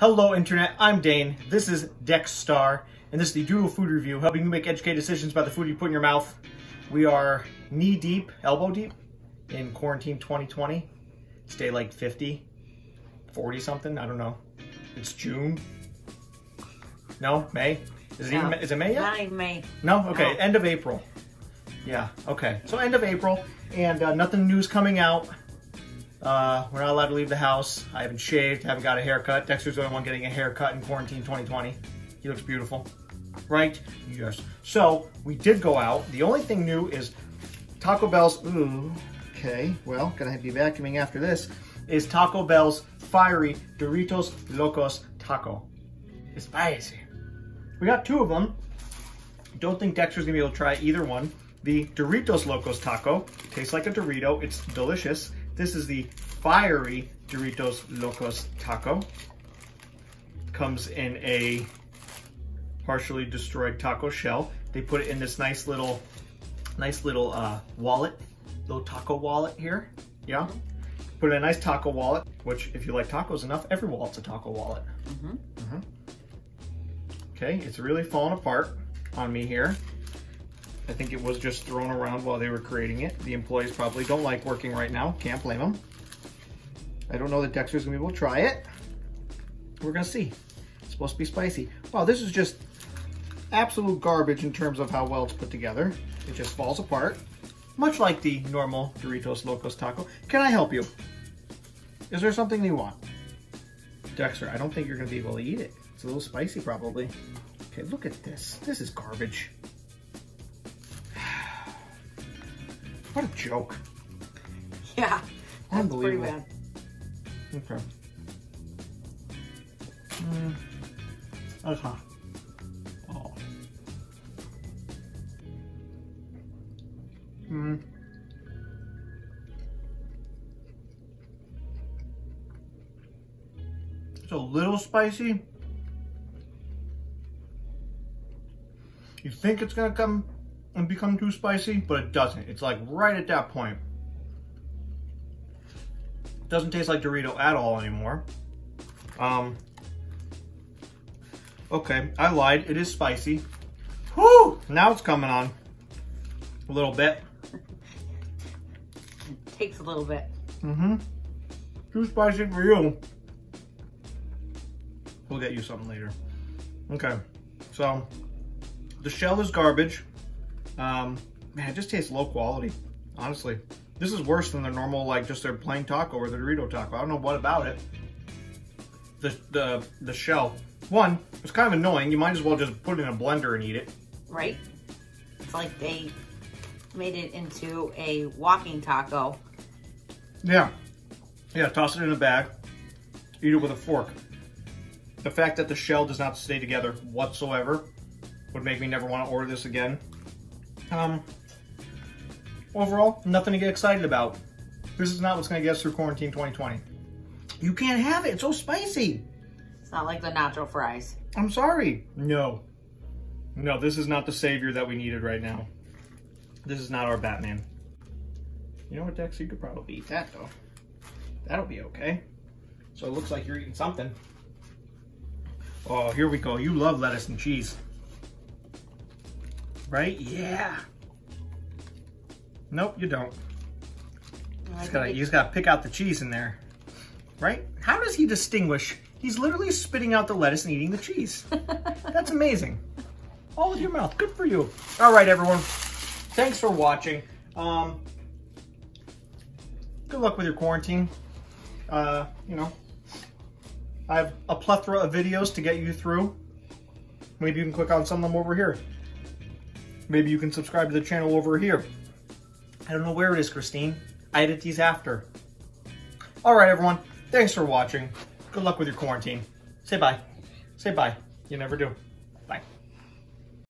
Hello Internet, I'm Dane, this is Dexter, and this is the Doodle Food Review, helping you make educated decisions about the food you put in your mouth. We are knee deep, elbow deep, in quarantine 2020. Stay like 50, 40 something, I don't know. It's June. No, May? Is it, No. even, is it May yet? Not even May. No? Okay, No. end of April. Yeah, okay. So end of April, and uh, nothing new's coming out. Uh, we're not allowed to leave the house. I haven't shaved, haven't got a haircut. Dexter's the only one getting a haircut in quarantine 2020. He looks beautiful. Right? Yes. So, we did go out. The only thing new is Taco Bell's, ooh, okay, well, gonna have to be vacuuming after this, is Taco Bell's fiery Doritos Locos Taco. It's spicy. We got two of them. Don't think Dexter's gonna be able to try either one. The Doritos Locos Taco tastes like a Dorito. It's delicious. This is the fiery Doritos Locos Taco. Comes in a partially destroyed taco shell. They put it in this nice little, nice little uh, wallet, little taco wallet here. Yeah. Put in a nice taco wallet, which if you like tacos enough, every wallet's a taco wallet. Mhm. Okay, it's really falling apart on me here. I think it was just thrown around while they were creating it. The employees probably don't like working right now. Can't blame them. I don't know that Dexter's gonna be able to try it. We're gonna see. It's supposed to be spicy. Wow, this is just absolute garbage in terms of how well it's put together. It just falls apart. Much like the normal Doritos Locos Taco. Can I help you? Is there something you want? Dexter, I don't think you're gonna be able to eat it. It's a little spicy probably. Okay, look at this. This is garbage. What a joke. Yeah. Unbelievable. bad. Okay. Mm. That's hot. Oh. Mm. It's a little spicy. You think it's gonna come and become too spicy, but it doesn't. It's like right at that point. It Doesn't taste like Dorito at all anymore. Um. Okay, I lied. It is spicy. Whoo! Now it's coming on. A little bit. Takes a little bit. Mm-hmm. Too spicy for you. We'll get you something later. Okay, so the shell is garbage. Um, man, it just tastes low quality, honestly. This is worse than the normal, like just their plain taco or the Dorito taco. I don't know what about it. The, the, the shell. One, it's kind of annoying. You might as well just put it in a blender and eat it. Right? It's like they made it into a walking taco. Yeah. Yeah, toss it in a bag. Eat it with a fork. The fact that the shell does not stay together whatsoever would make me never want to order this again. Um, overall, nothing to get excited about. This is not what's going to get us through quarantine 2020. You can't have it. It's so spicy. It's not like the nacho fries. I'm sorry. No. No, this is not the savior that we needed right now. This is not our Batman. You know what, Dex? You could probably eat that, though. That'll be okay. So it looks like you're eating something. Oh, here we go. You love lettuce and cheese. Right? Yeah. Nope, you don't. Just gotta, you just gotta pick out the cheese in there. Right? How does he distinguish? He's literally spitting out the lettuce and eating the cheese. That's amazing. All with your mouth. Good for you. All right, everyone. Thanks for watching. Um, good luck with your quarantine. Uh, you know, I have a plethora of videos to get you through. Maybe you can click on some of them over here. Maybe you can subscribe to the channel over here. I don't know where it is, Christine. I edit these after. All right, everyone. Thanks for watching. Good luck with your quarantine. Say bye. Say bye. You never do.